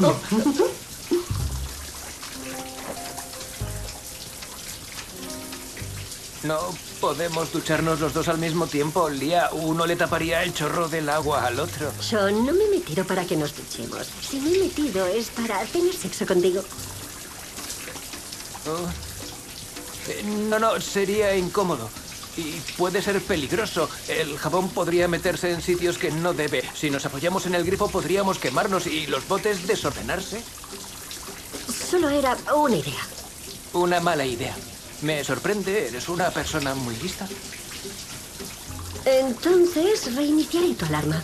No podemos ducharnos los dos al mismo tiempo, Lía. Uno le taparía el chorro del agua al otro. Sean, no me he metido para que nos duchemos. Si me he metido es para tener sexo contigo. Oh. Eh, No, no, sería incómodo. Y puede ser peligroso. El jabón podría meterse en sitios que no debe. Si nos apoyamos en el grifo podríamos quemarnos y los botes desordenarse. Solo era una idea. Una mala idea. Me sorprende, eres una persona muy lista. Entonces reiniciaré tu alarma.